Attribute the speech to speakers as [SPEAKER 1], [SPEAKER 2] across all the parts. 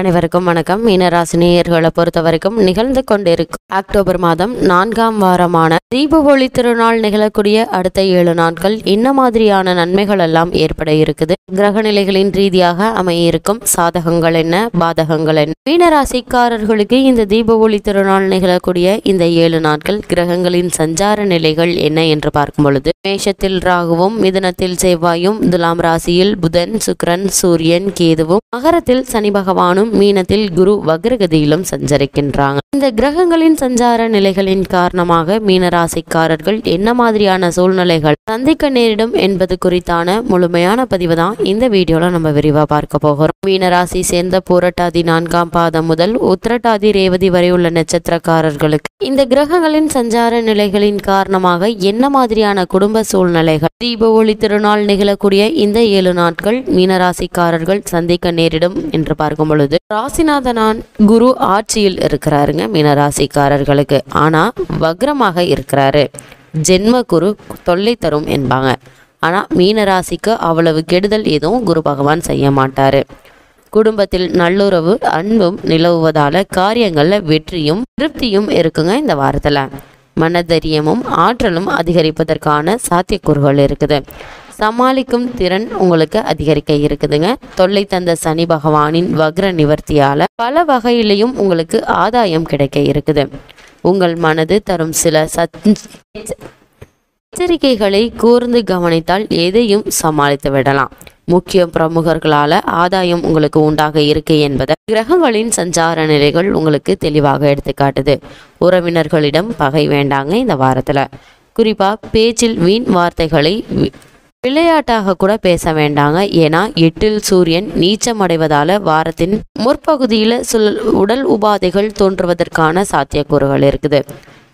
[SPEAKER 1] அனைவருக்கும் வணக்கம். மீனராசினியர்களை பொறுத்த வரைக்கும் நிகழ்ந்து கொண்டிருக்கும் அக்டோபர் மாதம் நான்காம் வாரமான தீப ஒளி திருநாள் நிகழக்கூடிய அடுத்த ஏழு நாட்கள் என்ன மாதிரியான நன்மைகள் எல்லாம் ஏற்பட இருக்குது? கிரக நிலைகளின் ரீதியாக அமையிருக்கும் சாதகங்கள் என்ன? பாதகங்கள் என்ன? மீனராசிக்காரர்களுக்கு இந்த தீப ஒளி திருநாள் நிகழக்கூடிய இந்த ஏழு நாட்கள் கிரகங்களின் சஞ்சார நிலைகள் என்ன என்று பார்க்கும் பொழுது மேஷத்தில் ராகுவும் மிதனத்தில் செவ்வாயும் துலாம் ராசியில் புதன் சுக்ரன் சூரியன் கேதுவும் மகரத்தில் சனி பகவானும் மீனத்தில் குரு வக்ரகதியிலும் சஞ்சரிக்கின்றாங்க. இந்த கிரகங்களின் சஞ்சார நிலைகளின் காரணமாக மீனராசிக்காரர்கள் என்ன மாதிரியான சூழ்நிலைகள் சந்திக்க நேரிடும் என்பது குறித்தான முழுமையான பதிவு தான் இந்த வீடியோல நம்ம விரிவா பார்க்க போகிறோம். மீனராசி சேர்ந்த பூரட்டாதி நான்காம் பாதம் முதல் உத்திரட்டாதி ரேவதி வரை உள்ள நட்சத்திரக்காரர்களுக்கு இந்த கிரகங்களின் சஞ்சார நிலைகளின் காரணமாக என்ன மாதிரியான குடும்ப சூழ்நிலைகள்? தீப ஒளி திருநாள் நிகழக்கூடிய இந்த ஏழு நாட்கள் மீனராசிக்காரர்கள் சந்திக்க நேரிடும் என்று பார்க்கும் பொழுது ராசிநாதனான் குரு ஆட்சியில் இருக்கிறாருங்க மீனராசிக்காரர்களுக்கு. ஆனா வக்ரமாக இருக்கிறாரு. ஜென்ம குரு தொல்லை தரும் என்பாங்க. ஆனா மீனராசிக்கு அவ்வளவு கெடுதல் எதுவும் குரு பகவான் செய்ய மாட்டாரு. குடும்பத்தில் நல்லுறவு அன்பும் நிலவுவதால காரியங்களில் வெற்றியும் திருப்தியும் இருக்குங்க இந்த வாரத்தில். மனதைரியமும் ஆற்றலும் அதிகரிப்பதற்கான சாத்தியக்கூறுகள் இருக்குது. சமாளிக்கும் திறன் உங்களுக்கு அதிகரிக்க இருக்குதுங்க. தொல்லை தந்த சனி பகவானின் வக்ர நிவர்த்தியால பல வகையிலையும் உங்களுக்கு ஆதாயம் கிடைக்க இருக்குது. உங்கள் மனது தரும் சில சத் எச்சரிக்கைகளை கூர்ந்து கவனித்தால் எதையும் சமாளித்து விடலாம். முக்கிய பிரமுகர்களால ஆதாயம் உங்களுக்கு உண்டாக இருக்கு என்பதை கிரகங்களின் சஞ்சார நிலைகள் உங்களுக்கு தெளிவாக எடுத்துக்காட்டுது. உறவினர்களிடம் பகை வேண்டாங்க இந்த வாரத்துல. குறிப்பா பேச்சில் வீண் வார்த்தைகளை விளையாட்டாக கூட பேச வேண்டாங்க. ஏன்னா எட்டில் சூரியன் நீச்சமடைவதால வாரத்தின் முற்பகுதியில் சுழல் உடல் உபாதைகள் தோன்றுவதற்கான சாத்தியக்கூறுகள் இருக்குது.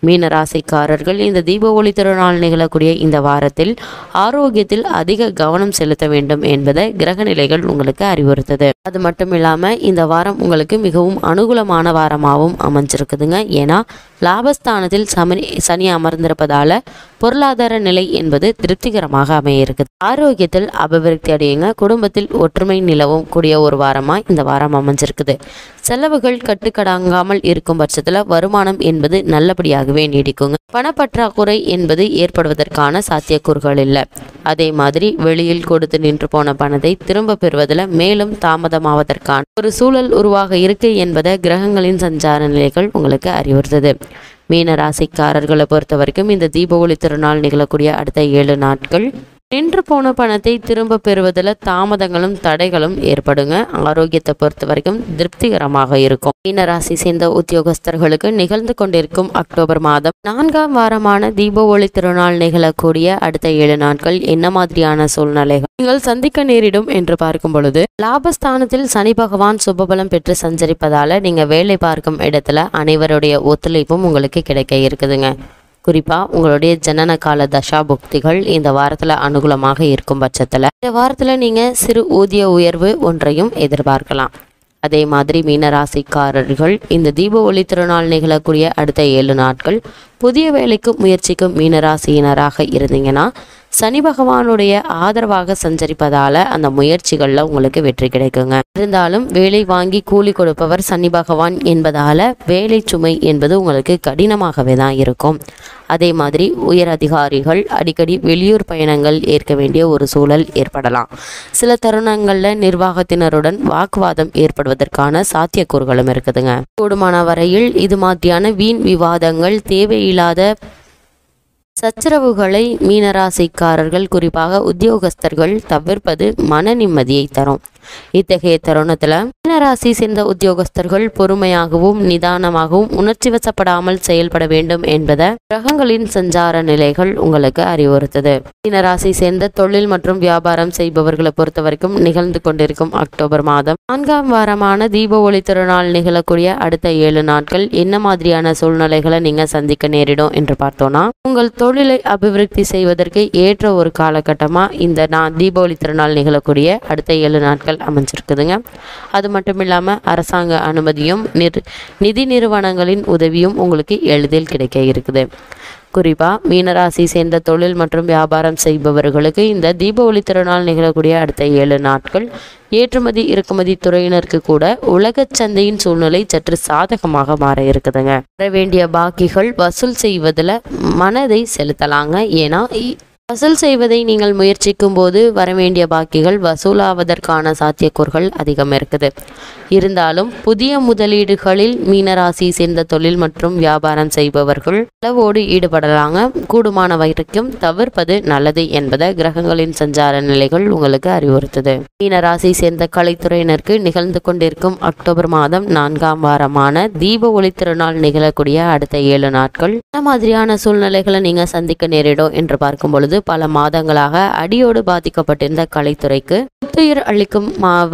[SPEAKER 1] மீனராசிக்காரர்கள் இந்த தீப ஒளி திருநாள் நிகழக்கூடிய இந்த வாரத்தில் ஆரோக்கியத்தில் அதிக கவனம் செலுத்த வேண்டும் என்பதை கிரக நிலைகள் உங்களுக்கு அறிவுறுத்தது. அது மட்டும் இல்லாம இந்த வாரம் உங்களுக்கு மிகவும் அனுகூலமான வாரமாகவும் அமைஞ்சிருக்குதுங்க. ஏன்னா லாபஸ்தானத்தில் சமனி சனி அமர்ந்திருப்பதால பொருளாதார நிலை என்பது திருப்திகரமாக அமைய இருக்குது ஆரோக்கியத்தில் அபிவிருத்தி அடையுங்க. குடும்பத்தில் ஒற்றுமை நிலவும் கூடிய ஒரு வாரமா இந்த வாரம் அமைஞ்சிருக்குது. செலவுகள் கட்டுக்கடங்காமல் இருக்கும் பட்சத்துல வருமானம் என்பது நல்லபடியாகவே நீடிக்குங்க. பணப்பற்றாக்குறை என்பது ஏற்படுவதற்கான சாத்தியக்கூறுகள் இல்லை. அதே மாதிரி வெளியில் கொடுத்து நின்று போன பணத்தை திரும்ப பெறுவதில் மேலும் தாமதமாவதற்கான ஒரு சூழல் உருவாக இருக்கு என்பதை கிரகங்களின் சஞ்சார நிலைகள் உங்களுக்கு அறிவுறுத்துது. மீன ராசிக்காரர்களை பொறுத்த வரைக்கும் இந்த தீபாவளி திருநாள் நிகழக்கூடிய அடுத்த ஏழு நாட்கள் நின்று போன பணத்தை திரும்ப பெறுவதில் தாமதங்களும் தடைகளும் ஏற்படுங்க. ஆரோக்கியத்தை பொறுத்த வரைக்கும் திருப்திகரமாக இருக்கும். மீனராசி சேர்ந்த உத்தியோகஸ்தர்களுக்கு நிகழ்ந்து கொண்டிருக்கும் அக்டோபர் மாதம் நான்காம் வாரமான தீப ஒளி திருநாள் நிகழக்கூடிய அடுத்த ஏழு நாட்கள் என்ன மாதிரியான சூழ்நிலைகள்? நீங்கள் சந்திக்க நேரிடும் என்று பார்க்கும் பொழுது லாபஸ்தானத்தில் சனி பகவான் சுபபலம் பெற்று சஞ்சரிப்பதால நீங்க வேலை பார்க்கும் இடத்துல அனைவருடைய ஒத்துழைப்பும் உங்களுக்கு கிடைக்க இருக்குதுங்க. குறிப்பாக உங்களுடைய ஜனன கால தசா புக்திகள் இந்த வாரத்தில் அனுகூலமாக இருக்கும் பட்சத்தில். இந்த வாரத்தில் நீங்கள் சிறு ஊதிய உயர்வு ஒன்றையும் எதிர்பார்க்கலாம். அதே மாதிரி மீனராசிக்காரர்கள் இந்த தீப ஒளி திருநாள் நிகழக்கூடிய அடுத்த ஏழு நாட்கள் புதிய வேலைக்கு முயற்சிக்கும் மீனராசியினராக இருந்தீங்கன்னா சனி பகவானுடைய ஆதரவாக சஞ்சரிப்பதால அந்த முயற்சிகளில் உங்களுக்கு வெற்றி கிடைக்குங்க. இருந்தாலும் வேலை வாங்கி கூலி கொடுப்பவர் சனி பகவான் என்பதால வேலை சுமை என்பது உங்களுக்கு கடினமாகவே தான் இருக்கும். அதே மாதிரி உயர் அதிகாரிகள் அடிக்கடி வெளியூர் பயணங்கள் ஏற்க வேண்டிய ஒரு சூழல் ஏற்படலாம். சில தருணங்களில் நிர்வாகத்தினருடன் வாக்குவாதம் ஏற்படுவதற்கான சாத்தியக்கூறுகளும் இருக்குதுங்க. கூடுமான வரையில் இது மாதிரியான வீண் விவாதங்கள் தேவையில்லாத சச்சரவுகளை மீனராசிக்காரர்கள் குறிப்பாக உத்தியோகஸ்தர்கள் தவிர்ப்பது மன நிம்மதியை தரும். இத்தகைய தருணத்துல மீனராசி சேர்ந்த உத்தியோகஸ்தர்கள் பொறுமையாகவும் நிதானமாகவும் உணர்ச்சி வசப்படாமல் செயல்பட வேண்டும் என்பதை கிரகங்களின் சஞ்சார நிலைகள் உங்களுக்கு அறிவுறுத்தது. மீனராசி சேர்ந்த தொழில் மற்றும் வியாபாரம் செய்பவர்களை பொறுத்த வரைக்கும் நிகழ்ந்து கொண்டிருக்கும் அக்டோபர் மாதம். நான்காம் வாரமான தீப ஒளி திருநாள் நிகழக்கூடிய அடுத்த ஏழு நாட்கள் என்ன மாதிரியான சூழ்நிலைகளை நீங்க சந்திக்க நேரிடும் என்று பார்த்தோம்னா உங்கள் தொழிலை அபிவிருத்தி செய்வதற்கு ஏற்ற ஒரு காலகட்டமா இந்த நான் தீபாவளி திருநாள் நிகழக்கூடிய அடுத்த ஏழு நாட்கள் நாட்கள் அமைஞ்சிருக்குதுங்க. அது மட்டும் இல்லாமல் அரசாங்க அனுமதியும் நிர் நிதி நிறுவனங்களின் உதவியும் உங்களுக்கு எளிதில் கிடைக்க இருக்குது. குறிப்பாக மீனராசி சேர்ந்த தொழில் மற்றும் வியாபாரம் செய்பவர்களுக்கு இந்த தீபாவளி திருநாள் நிகழக்கூடிய அடுத்த ஏழு நாட்கள் ஏற்றுமதி இறக்குமதி துறையினருக்கு கூட உலக சந்தையின் சூழ்நிலை சற்று சாதகமாக மாற இருக்குதுங்க. வர வேண்டிய பாக்கிகள் வசூல் செய்வதில் மனதை செலுத்தலாங்க. ஏன்னா வசூல் செய்வதை நீங்கள் முயற்சிக்கும் போது வரவேண்டிய பாக்கிகள் வசூலாவதற்கான சாத்தியக்கூறுகள் அதிகம் இருக்குது. இருந்தாலும் புதிய முதலீடுகளில் மீனராசி சேர்ந்த தொழில் மற்றும் வியாபாரம் செய்பவர்கள் அளவோடு ஈடுபடலாங்க. கூடுமான வரைக்கும் தவிர்ப்பது நல்லது என்பதை கிரகங்களின் சஞ்சார நிலைகள் உங்களுக்கு அறிவுறுத்துது. மீனராசி சேர்ந்த கலைத்துறையினருக்கு நிகழ்ந்து கொண்டிருக்கும் அக்டோபர் மாதம் நான்காம் வாரமான தீப ஒளி திருநாள் நிகழக்கூடிய அடுத்த ஏழு நாட்கள். என்ன மாதிரியான சூழ்நிலைகளை நீங்க சந்திக்க நேரிடும் என்று பார்க்கும் பொழுது பல மாதங்களாக அடியோடு பாதிக்கப்பட்டிருந்த கலைத்துறைக்கு புத்துயிர் அளிக்கும் மா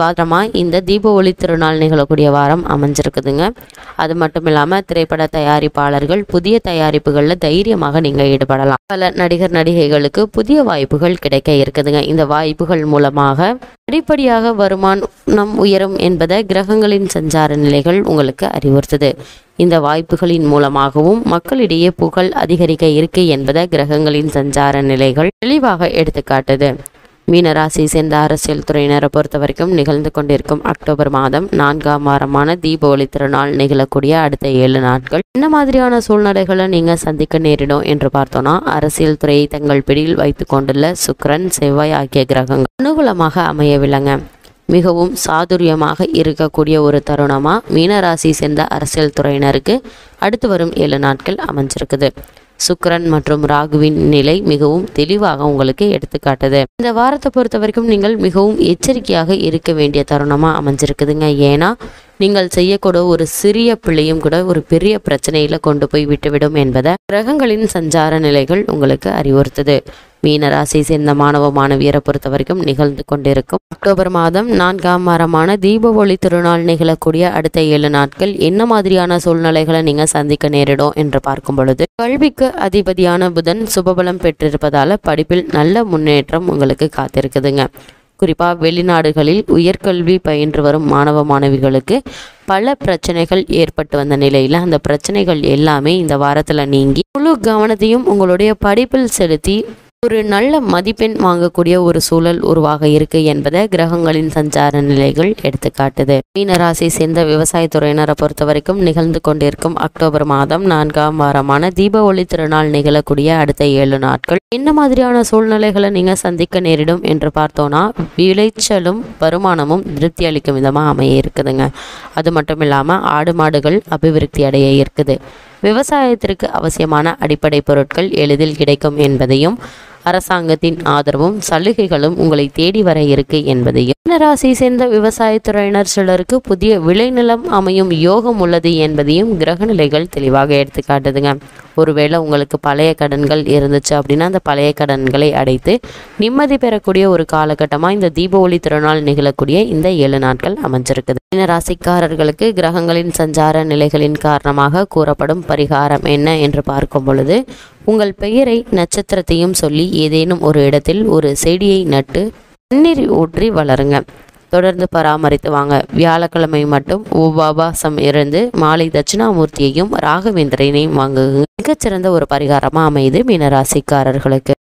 [SPEAKER 1] இந்த தீப ஒளி திருநாள் நிகழக்கூடிய வாரம் அமைஞ்சிருக்குதுங்க. அது மட்டும் இல்லாம திரைப்பட தயாரிப்பாளர்கள் புதிய தயாரிப்புகளில் தைரியமாக நீங்கள் ஈடுபடலாம். பல நடிகர் நடிகைகளுக்கு புதிய வாய்ப்புகள் கிடைக்க இருக்குதுங்க. இந்த வாய்ப்புகள் மூலமாக படிப்படியாக நம் உயரும் என்பதை கிரகங்களின் சஞ்சார நிலைகள் உங்களுக்கு அறிவுறுத்துது. இந்த வாய்ப்புகளின் மூலமாகவும் மக்களிடையே புகழ் அதிகரிக்க இருக்கு என்பதை கிரகங்களின் சஞ்சார நிலைகள் தெளிவாக எடுத்துக்காட்டுது. மீனராசி சேர்ந்த அரசியல் துறையினரை பொறுத்த வரைக்கும் நிகழ்ந்து கொண்டிருக்கும் அக்டோபர் மாதம் நான்காம் வாரமான தீபாவளி திருநாள் நிகழக்கூடிய அடுத்த ஏழு நாட்கள். என்ன மாதிரியான சூழ்நிலைகளை நீங்கள் சந்திக்க நேரிடும் என்று பார்த்தோம்னா அரசியல் துறையை தங்கள் பிடியில் வைத்து கொண்டுள்ள சுக்கிரன் செவ்வாய் ஆகிய கிரகங்கள் அனுகூலமாக அமையவில்லைங்க. மிகவும் சாதுரியமாக இருக்கக்கூடிய ஒரு தருணமாக மீனராசி சேர்ந்த அரசியல் துறையினருக்கு அடுத்து வரும் ஏழு நாட்கள் அமைஞ்சிருக்குது. சுக்கரன் மற்றும் ராகுவின் நிலை மிகவும் தெளிவாக உங்களுக்கு எடுத்துக்காட்டுது. இந்த வாரத்தை பொறுத்த வரைக்கும் நீங்கள் மிகவும் எச்சரிக்கையாக இருக்க வேண்டிய தருணமாக அமைஞ்சிருக்குதுங்க. ஏன்னா நீங்கள் செய்யக்கூட ஒரு சிறிய பிள்ளையும் கூட ஒரு பெரிய பிரச்சனையில கொண்டு போய் விட்டுவிடும் என்பதை கிரகங்களின் சஞ்சார நிலைகள் உங்களுக்கு அறிவுறுத்துது. மீனராசி சேர்ந்த மாணவ மாணவியரை பொறுத்த வரைக்கும் நிகழ்ந்து கொண்டிருக்கும். அக்டோபர் மாதம் நான்காம் வாரமான தீபாவளி திருநாள் நிகழக்கூடிய அடுத்த ஏழு நாட்கள் என்ன மாதிரியான சூழ்நிலைகளை நீங்க சந்திக்க நேரிடும் என்று பார்க்கும் பொழுது கல்விக்கு அதிபதியான புதன் சுபபலம் பெற்றிருப்பதால படிப்பில் நல்ல முன்னேற்றம் உங்களுக்கு காத்திருக்குதுங்க. குறிப்பாக வெளிநாடுகளில் உயர்கல்வி பயின்று வரும் மாணவ மாணவிகளுக்கு பல பிரச்சனைகள் ஏற்பட்டு வந்த நிலையில் அந்த பிரச்சனைகள் எல்லாமே இந்த வாரத்தில் நீங்கி முழு கவனத்தையும் உங்களுடைய படிப்பில் செலுத்தி ஒரு நல்ல மதிப்பெண் வாங்கக்கூடிய ஒரு சூழல் உருவாக இருக்கு என்பதை கிரகங்களின் சஞ்சார நிலைகள் எடுத்துக்காட்டுது. மீனராசி சேர்ந்த விவசாயத்துறையினரை பொறுத்த வரைக்கும் நிகழ்ந்து கொண்டிருக்கும் அக்டோபர் மாதம் நான்காம் வாரமான தீப ஒளி திருநாள் நிகழக்கூடிய அடுத்த ஏழு நாட்கள். என்ன மாதிரியான சூழ்நிலைகளை நீங்க சந்திக்க நேரிடும் என்று பார்த்தோம்னா விளைச்சலும் வருமானமும் திருப்தி அளிக்கும் விதமாக அமைய இருக்குதுங்க. அது மட்டும் இல்லாமல் ஆடு மாடுகள் அபிவிருத்தி அடைய இருக்குது. விவசாயத்திற்கு அவசியமான அடிப்படை பொருட்கள் எளிதில் கிடைக்கும் என்பதையும் அரசாங்கத்தின் ஆதரவும் சலுகைகளும் உங்களை தேடி வர இருக்கு என்பதையும். மீனராசி சேர்ந்த விவசாயத்துறையினர் சிலருக்கு புதிய விளைநிலம் அமையும் யோகம் உள்ளது என்பதையும் கிரகநிலைகள் தெளிவாக எடுத்துக்காட்டுதுங்க. ஒருவேளை உங்களுக்கு பழைய கடன்கள் இருந்துச்சு அப்படின்னா அந்த பழைய கடன்களை அடைத்து நிம்மதி பெறக்கூடிய ஒரு காலகட்டமாக இந்த தீபாவளி திருநாள் நிகழக்கூடிய இந்த ஏழு நாட்கள் அமைஞ்சிருக்குது. மீன ராசிக்காரர்களுக்கு கிரகங்களின் சஞ்சார நிலைகளின் காரணமாக கூறப்படும் பரிகாரம் என்ன என்று பார்க்கும் பொழுது உங்கள் பெயரை நட்சத்திரத்தையும் சொல்லி ஏதேனும் ஒரு இடத்தில் ஒரு செடியை நட்டு தண்ணீர் ஊற்றி வளருங்க. தொடர்ந்து பராமரித்து வாங்க. வியாழக்கிழமை மட்டும் உபாபாசம் இருந்து மாலை தட்சிணாமூர்த்தியையும் ராகவேந்திரனையும் வாங்குங்க மிகச்சிறந்த ஒரு பரிகாரமாக அமையுது மீனராசிக்காரர்களுக்கு.